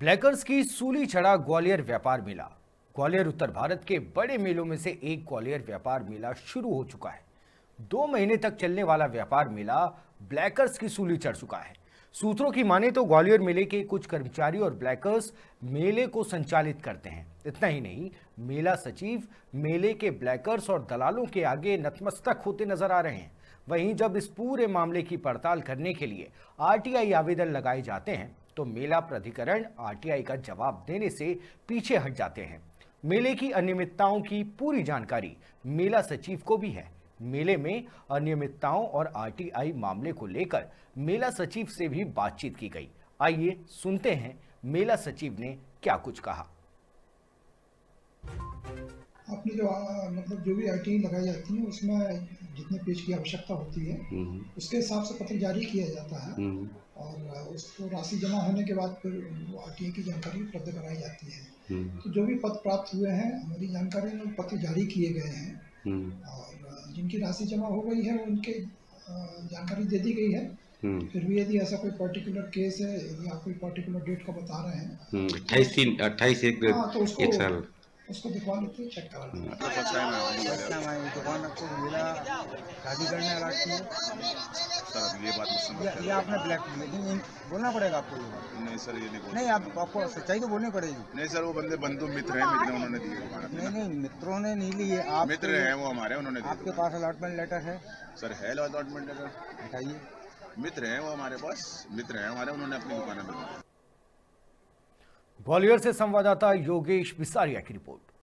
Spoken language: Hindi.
ब्लैकर्स की सूली चढ़ा ग्वालियर व्यापार मेला। ग्वालियर उत्तर भारत के बड़े मेलों में से एक ग्वालियर व्यापार मेला शुरू हो चुका है। दो महीने तक चलने वाला व्यापार मेला ब्लैकर्स की सूली चढ़ चुका है। सूत्रों की माने तो ग्वालियर मेले के कुछ कर्मचारी और ब्लैकर्स मेले को संचालित करते हैं। इतना ही नहीं, मेला सचिव, मेले के ब्लैकर्स और दलालों के आगे नतमस्तक होते नज़र आ रहे हैं। वहीं जब इस पूरे मामले की पड़ताल करने के लिए आरटीआई आवेदन लगाए जाते हैं तो मेला प्राधिकरण आरटीआई का जवाब देने से पीछे हट जाते हैं। मेले की अनियमितताओं की पूरी जानकारी मेला सचिव को भी है। मेले में अनियमितताओं और आरटीआई मामले को लेकर मेला सचिव से भी बातचीत की गई। आइए सुनते हैं मेला सचिव ने क्या कुछ कहा। अपनी जो मतलब जो भी आई लगाई जाती है उसमें जितने पेज की आवश्यकता होती है हम्म। उसके हिसाब से पत्र जारी किया जाता है। हम्म। और उसको राशि जमा होने के बाद फिर आर की जानकारी उपलब्ध कराई जाती है। हम्म। तो जो भी पत्र प्राप्त हुए हैं हमारी जानकारी में पत्र जारी किए गए हैं। और जिनकी राशि जमा हो गई है उनके जानकारी दे दी गई है। फिर भी यदि ऐसा कोई पर्टिकुलर केस है यदि आप कोई पर्टिकुलर डेट का बता रहे हैं। अट्ठाईस तीन अट्ठाईस एक, हाँ, तो एक साल। उसको दिखवा लेते चेक करा दुकान आपको मिला शादी करने अलग की सर ये बात ये, ये आपने ब्लैक लेकिन बोलना पड़ेगा आपको नहीं सर ये नहीं नहीं आप आपको सच्चाई तो बोलनी पड़ेगी। नहीं सर वो बंदे बंधु मित्र हैं मित्र उन्होंने दिए नहीं नहीं मित्रों ने नहीं लिए आप मित्र हैं वो हमारे उन्होंने आपके पास अलॉटमेंट लेटर है। सर है अलॉटमेंट लेटर दिखाइए मित्र हैं वो हमारे पास मित्र हैं हमारे उन्होंने अपनी दुकान में ग्वालियर से संवाददाता योगेश बिसारिया की रिपोर्ट।